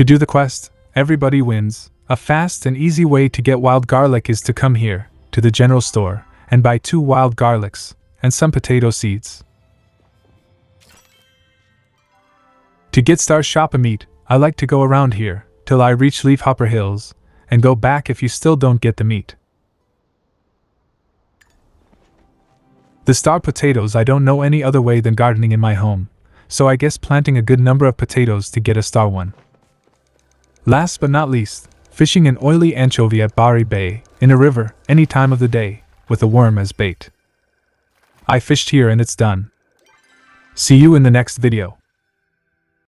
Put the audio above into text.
To do the quest, everybody wins. A fast and easy way to get wild garlic is to come here, to the general store, and buy two wild garlics, and some potato seeds. To get Star Chapaa meat, I like to go around here, till I reach Leafhopper Hills, and go back if you still don't get the meat. The star potatoes I don't know any other way than gardening in my home, so I guess planting a good number of potatoes to get a star one. Last but not least, fishing an oily anchovy at Bahari Bay, in a river, any time of the day, with a worm as bait. I fished here and it's done. See you in the next video.